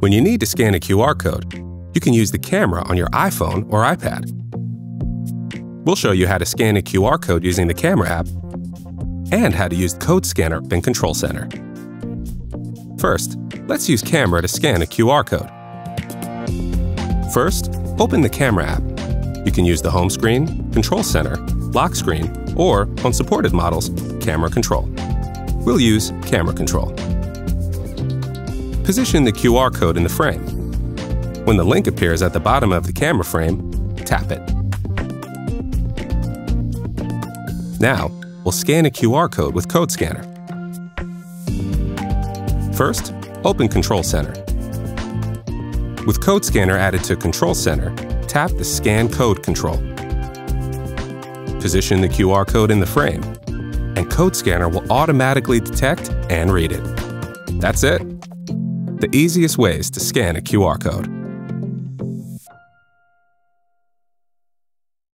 When you need to scan a QR code, you can use the camera on your iPhone or iPad. We'll show you how to scan a QR code using the camera app and how to use Code Scanner in Control Center. First, let's use Camera to scan a QR code. First, open the Camera app. You can use the home screen, Control Center, lock screen, or, on supported models, Camera Control. We'll use Camera Control. Position the QR code in the frame. When the link appears at the bottom of the camera frame, tap it. Now, we'll scan a QR code with Code Scanner. First, open Control Center. With Code Scanner added to Control Center, tap the Scan Code control. Position the QR code in the frame, and Code Scanner will automatically detect and read it. That's it. The easiest ways to scan a QR code.